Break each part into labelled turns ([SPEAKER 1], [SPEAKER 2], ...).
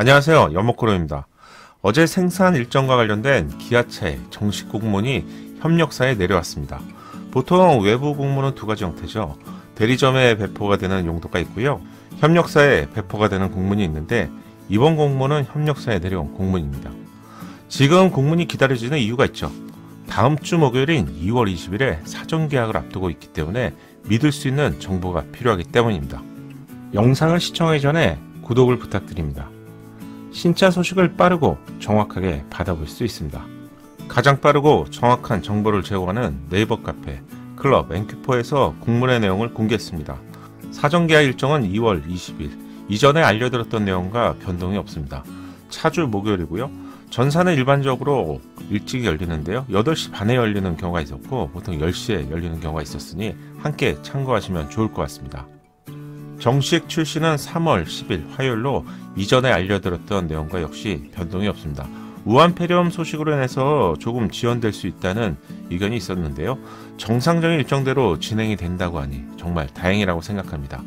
[SPEAKER 1] 안녕하세요. 연목코로입니다. 어제 생산 일정과 관련된 기아차의 정식 공문이 협력사에 내려왔습니다. 보통 외부 공문은 두 가지 형태죠. 대리점에 배포가 되는 용도가 있고요. 협력사에 배포가 되는 공문이 있는데 이번 공문은 협력사에 내려온 공문입니다. 지금 공문이 기다려지는 이유가 있죠. 다음 주 목요일인 2월 20일에 사전 계약을 앞두고 있기 때문에 믿을 수 있는 정보가 필요하기 때문입니다. 영상을 시청하기 전에 구독을 부탁드립니다. 신차 소식을 빠르고 정확하게 받아볼 수 있습니다. 가장 빠르고 정확한 정보를 제공하는 네이버 카페 클럽 엔큐포에서 공문의 내용을 공개했습니다. 사전 계약 일정은 2월 20일. 이전에 알려드렸던 내용과 변동이 없습니다. 차주 목요일이고요. 전사는 일반적으로 일찍 열리는데요. 8시 반에 열리는 경우가 있었고 보통 10시에 열리는 경우가 있었으니 함께 참고하시면 좋을 것 같습니다. 정식 출시는 3월 10일 화요일로 이전에 알려드렸던 내용과 역시 변동이 없습니다. 우한 폐렴 소식으로 인해서 조금 지연될 수 있다는 의견이 있었는데요. 정상적인 일정대로 진행이 된다고 하니 정말 다행이라고 생각합니다.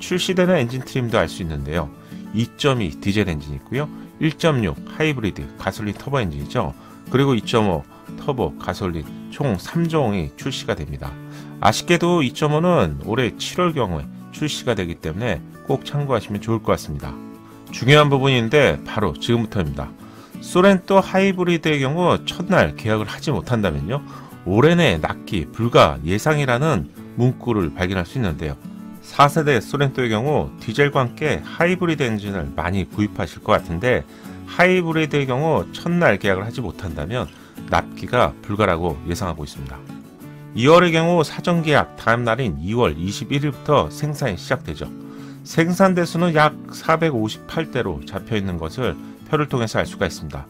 [SPEAKER 1] 출시되는 엔진 트림도 알 수 있는데요. 2.2 디젤 엔진이 있고요. 1.6 하이브리드 가솔린 터보 엔진이죠. 그리고 2.5 터보 가솔린 총 3종이 출시가 됩니다. 아쉽게도 2.5는 올해 7월 경우에 출시가 되기 때문에 꼭 참고하시면 좋을 것 같습니다. 중요한 부분인데 바로 지금부터입니다. 소렌토 하이브리드의 경우 첫날 계약을 하지 못한다면요. 올해 내 납기 불가 예상이라는 문구를 발견할 수 있는데요. 4세대 소렌토의 경우 디젤과 함께 하이브리드 엔진을 많이 구입하실 것 같은데 하이브리드의 경우 첫날 계약을 하지 못한다면 납기가 불가라고 예상하고 있습니다. 2월의 경우 사전 계약 다음 날인 2월 21일부터 생산이 시작되죠. 생산 대수는 약 458대로 잡혀 있는 것을 표를 통해서 알 수가 있습니다.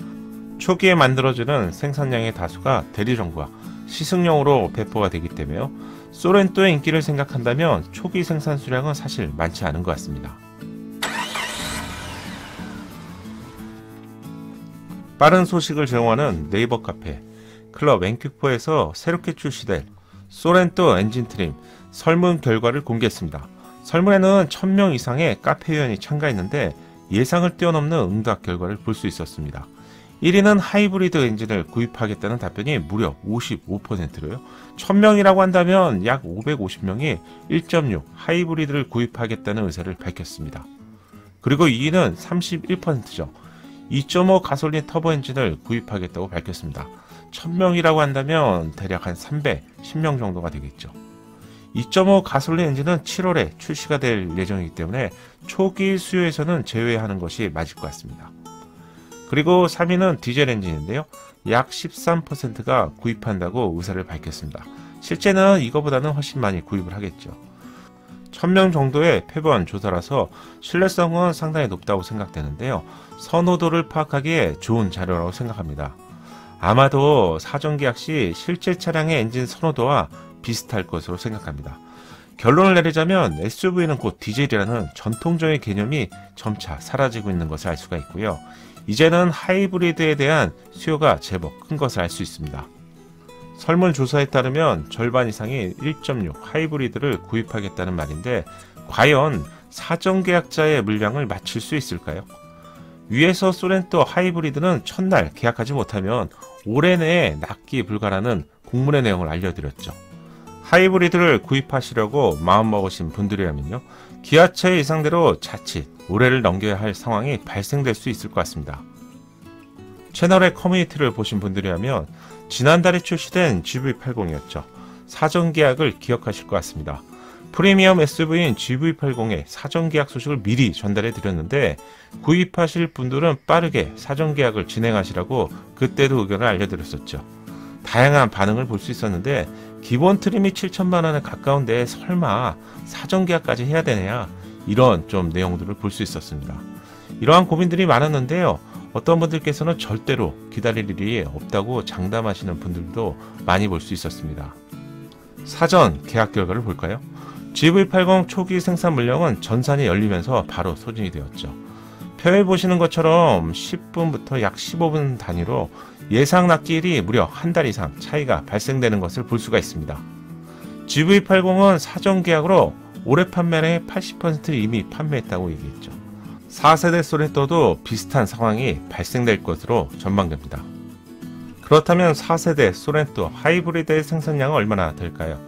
[SPEAKER 1] 초기에 만들어지는 생산량의 다수가 대리점과 시승용으로 배포가 되기 때문에요. 소렌토의 인기를 생각한다면 초기 생산 수량은 사실 많지 않은 것 같습니다. 빠른 소식을 제공하는 네이버 카페 클럽 MQ4에서 새롭게 출시될 쏘렌토 엔진 trim 설문 결과를 공개했습니다. 설문에는 1000명 이상의 카페 회원이 참가했는데 예상을 뛰어넘는 응답 결과를 볼 수 있었습니다. 1위는 하이브리드 엔진을 구입하겠다는 답변이 무려 55%로요. 1000명이라고 한다면 약 550명이 1.6 하이브리드를 구입하겠다는 의사를 밝혔습니다. 그리고 2위는 31%죠. 2.5 가솔린 터보 엔진을 구입하겠다고 밝혔습니다. 1000명이라고 한다면 대략 한 310명 정도가 되겠죠. 2.5 가솔린 엔진은 7월에 출시가 될 예정이기 때문에 초기 수요에서는 제외하는 것이 맞을 것 같습니다. 그리고 3위는 디젤 엔진인데요. 약 13%가 구입한다고 의사를 밝혔습니다. 실제는 이거보다는 훨씬 많이 구입을 하겠죠. 1000명 정도의 표본 조사라서 신뢰성은 상당히 높다고 생각되는데요. 선호도를 파악하기에 좋은 자료라고 생각합니다. 아마도 사전 계약 시 실제 차량의 엔진 선호도와 비슷할 것으로 생각합니다. 결론을 내리자면 SUV는 곧 디젤이라는 전통적인 개념이 점차 사라지고 있는 것을 알 수가 있고요. 이제는 하이브리드에 대한 수요가 제법 큰 것을 알 수 있습니다. 설문조사에 따르면 절반 이상이 1.6 하이브리드를 구입하겠다는 말인데 과연 사전 계약자의 물량을 맞출 수 있을까요? 위에서 소렌토 하이브리드는 첫날 계약하지 못하면 올해 내에 납기 불가라는 공문의 내용을 알려드렸죠. 하이브리드를 구입하시려고 마음먹으신 분들이라면요. 기아차의 예상대로 자칫 올해를 넘겨야 할 상황이 발생될 수 있을 것 같습니다. 채널의 커뮤니티를 보신 분들이라면 지난달에 출시된 GV80이었죠. 사전 계약을 기억하실 것 같습니다. 프리미엄 SUV인 GV80의 사전 계약 소식을 미리 전달해 드렸는데 구입하실 분들은 빠르게 사전 계약을 진행하시라고 그때도 의견을 알려드렸었죠. 다양한 반응을 볼 수 있었는데 기본 트림이 7천만 원에 가까운데 설마 사전 계약까지 해야 되냐 이런 좀 내용들을 볼 수 있었습니다. 이러한 고민들이 많았는데요. 어떤 분들께서는 절대로 기다릴 일이 없다고 장담하시는 분들도 많이 볼 수 있었습니다. 사전 계약 결과를 볼까요? GV80 초기 생산 물량은 전산이 열리면서 바로 소진이 되었죠. 표에 보시는 것처럼 10분부터 약 15분 단위로 예상 납기일이 무려 한 달 이상 차이가 발생되는 것을 볼 수가 있습니다. GV80은 사전 계약으로 올해 판매의 80%를 이미 판매했다고 얘기했죠. 4세대 소렌토도 비슷한 상황이 발생될 것으로 전망됩니다. 그렇다면 4세대 소렌토 하이브리드의 생산량은 얼마나 될까요?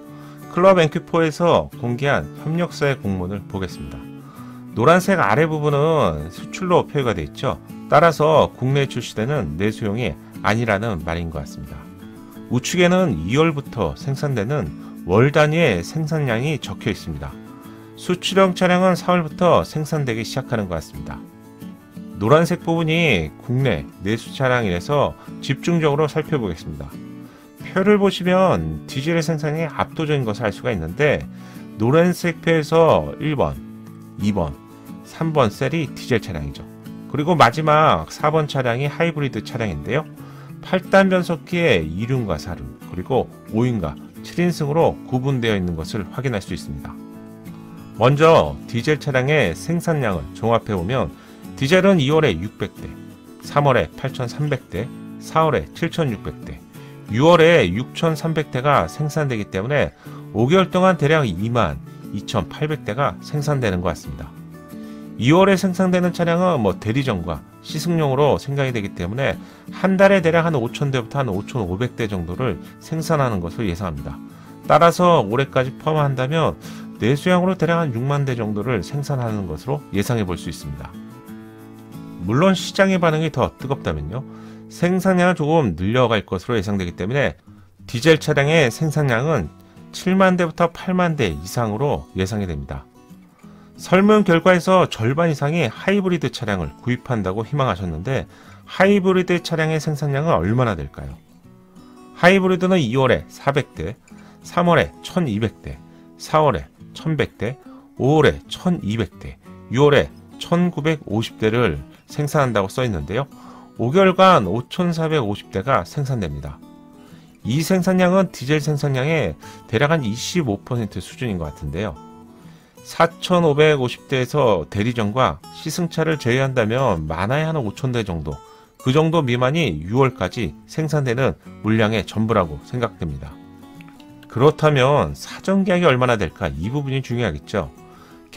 [SPEAKER 1] 클럽 앵큐포에서 공개한 협력사의 공문을 보겠습니다. 노란색 아래 부분은 수출로 표기가 되어 있죠. 따라서 국내에 출시되는 내수용이 아니라는 말인 것 같습니다. 우측에는 2월부터 생산되는 월 단위의 생산량이 적혀 있습니다. 수출형 차량은 4월부터 생산되기 시작하는 것 같습니다. 노란색 부분이 국내 내수 차량이라서 집중적으로 살펴보겠습니다. 표를 보시면 디젤의 생산이 압도적인 것을 알 수가 있는데 노란색 표에서 1번, 2번, 3번 셀이 디젤 차량이죠. 그리고 마지막 4번 차량이 하이브리드 차량인데요. 8단 변속기의 2륜과 4륜, 그리고 5인과 7인승으로 구분되어 있는 것을 확인할 수 있습니다. 먼저 디젤 차량의 생산량을 종합해 보면 디젤은 2월에 600대, 3월에 8300대, 4월에 7600대, 6월에 6300대가 생산되기 때문에 5개월 동안 대략 2만 2800대가 생산되는 것 같습니다. 2월에 생산되는 차량은 뭐 대리점과 시승용으로 생각이 되기 때문에 한 달에 대략 한 5,000대부터 한 5,500대 정도를 생산하는 것을 예상합니다. 따라서 올해까지 포함한다면 내수량으로 대략 한 6만 대 정도를 생산하는 것으로 예상해 볼 수 있습니다. 물론 시장의 반응이 더 뜨겁다면요. 생산량을 조금 늘려갈 것으로 예상되기 때문에 디젤 차량의 생산량은 7만 대부터 8만 대 이상으로 예상이 됩니다. 설문 결과에서 절반 이상이 하이브리드 차량을 구입한다고 희망하셨는데 하이브리드 차량의 생산량은 얼마나 될까요? 하이브리드는 2월에 400대, 3월에 1200대, 4월에 1100대, 5월에 1200대, 6월에 1950대를 생산한다고 써 있는데요. 5개월간 5450대가 생산됩니다. 이 생산량은 디젤 생산량의 대략 한 25% 수준인 것 같은데요. 4,550대에서 대리점과 시승차를 제외한다면 많아야 한 5,000대 정도, 그 정도 미만이 6월까지 생산되는 물량의 전부라고 생각됩니다. 그렇다면 사전 계약이 얼마나 될까? 이 부분이 중요하겠죠.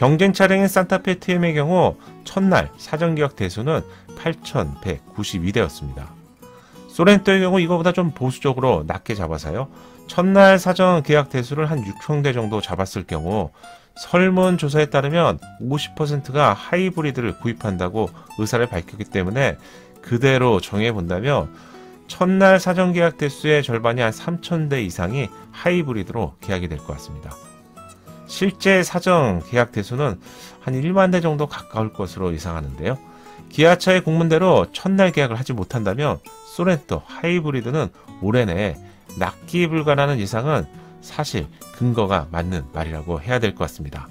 [SPEAKER 1] 경쟁 차량인 산타페 TM의 경우 첫날 사전 계약 대수는 8,192대였습니다. 소렌토의 경우 이거보다 좀 보수적으로 낮게 잡아서요. 첫날 사전 계약 대수를 한 6,000대 정도 잡았을 경우 설문조사에 따르면 50%가 하이브리드를 구입한다고 의사를 밝혔기 때문에 그대로 정해본다면 첫날 사전 계약 대수의 절반이 한 3,000대 이상이 하이브리드로 계약이 될 것 같습니다. 실제 사전 계약 대수는 한 1만 대 정도 가까울 것으로 예상하는데요. 기아차의 공문대로 첫날 계약을 하지 못한다면 소렌토 하이브리드는 올해 내에 납기 불가라는 이상은 사실 근거가 맞는 말이라고 해야 될 것 같습니다.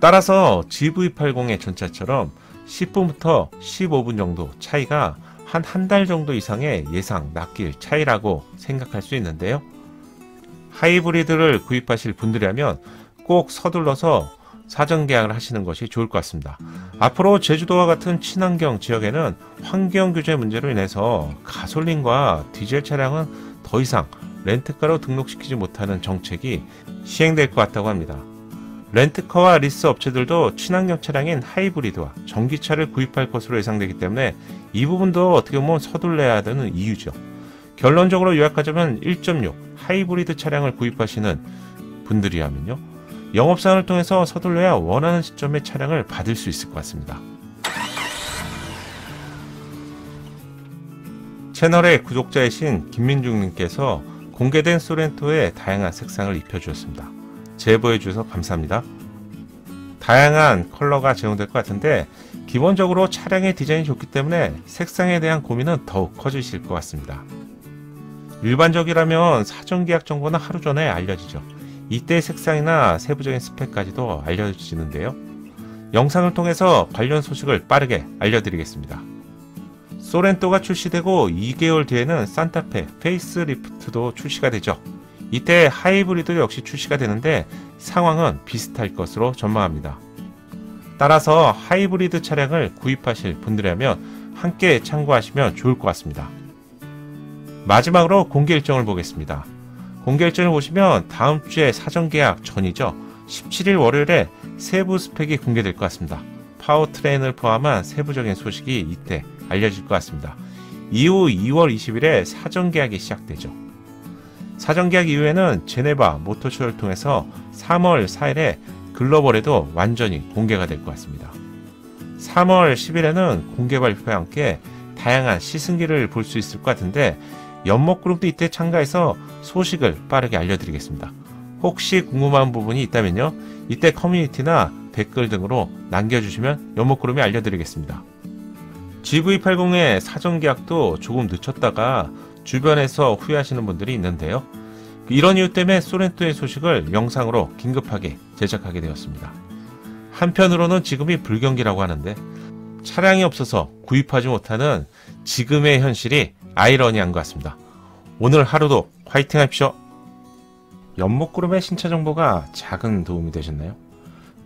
[SPEAKER 1] 따라서 GV80의 전차처럼 10분부터 15분 정도 차이가 한 한 달 정도 이상의 예상 납기일 차이라고 생각할 수 있는데요. 하이브리드를 구입하실 분들이라면 꼭 서둘러서 사전 계약을 하시는 것이 좋을 것 같습니다. 앞으로 제주도와 같은 친환경 지역에는 환경 규제 문제로 인해서 가솔린과 디젤 차량은 더 이상 렌트카로 등록시키지 못하는 정책이 시행될 것 같다고 합니다. 렌트카와 리스 업체들도 친환경 차량인 하이브리드와 전기차를 구입할 것으로 예상되기 때문에 이 부분도 어떻게 보면 서둘러야 되는 이유죠. 결론적으로 요약하자면 1.6 하이브리드 차량을 구입하시는 분들이라면요. 영업사원을 통해서 서둘러야 원하는 시점에 차량을 받을 수 있을 것 같습니다. 채널의 구독자이신 김민중님께서 공개된 소렌토에 다양한 색상을 입혀주었습니다. 제보해 주셔서 감사합니다. 다양한 컬러가 제공될 것 같은데 기본적으로 차량의 디자인이 좋기 때문에 색상에 대한 고민은 더욱 커지실 것 같습니다. 일반적이라면 사전 계약 정보는 하루 전에 알려지죠. 이때 색상이나 세부적인 스펙까지도 알려지는데요. 영상을 통해서 관련 소식을 빠르게 알려드리겠습니다. 쏘렌토가 출시되고 2개월 뒤에는 싼타페 facelift도 출시가 되죠. 이때 하이브리드 역시 출시가 되는데 상황은 비슷할 것으로 전망합니다. 따라서 하이브리드 차량을 구입하실 분들이라면 함께 참고하시면 좋을 것 같습니다. 마지막으로 공개 일정을 보겠습니다. 공개 일정을 보시면 다음 주에 사전 계약 전이죠. 17일 월요일에 세부 스펙이 공개될 것 같습니다. powertrain을 포함한 세부적인 소식이 이때 알려질 것 같습니다. 이후 2월 20일에 사전 계약이 시작되죠. 사전 계약 이후에는 제네바 모터쇼를 통해서 3월 4일에 글로벌에도 완전히 공개가 될 것 같습니다. 3월 10일에는 공개 발표와 함께 다양한 시승기를 볼 수 있을 것 같은데 연못구름도 이때 참가해서 소식을 빠르게 알려드리겠습니다. 혹시 궁금한 부분이 있다면요. 이때 커뮤니티나 댓글 등으로 남겨주시면 연목그룹이 알려드리겠습니다. GV80의 사전 계약도 조금 늦췄다가 주변에서 후회하시는 분들이 있는데요. 이런 이유 때문에 소렌토의 소식을 영상으로 긴급하게 제작하게 되었습니다. 한편으로는 지금이 불경기라고 하는데 차량이 없어서 구입하지 못하는 지금의 현실이 아이러니한 것 같습니다. 오늘 하루도 화이팅 하십시오. 연목그룹의 신차 정보가 작은 도움이 되셨나요?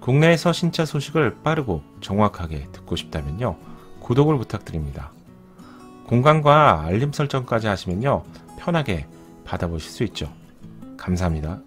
[SPEAKER 1] 국내에서 신차 소식을 빠르고 정확하게 듣고 싶다면요. 구독을 부탁드립니다. 공간과 알림 설정까지 하시면요. 편하게 받아보실 수 있죠. 감사합니다.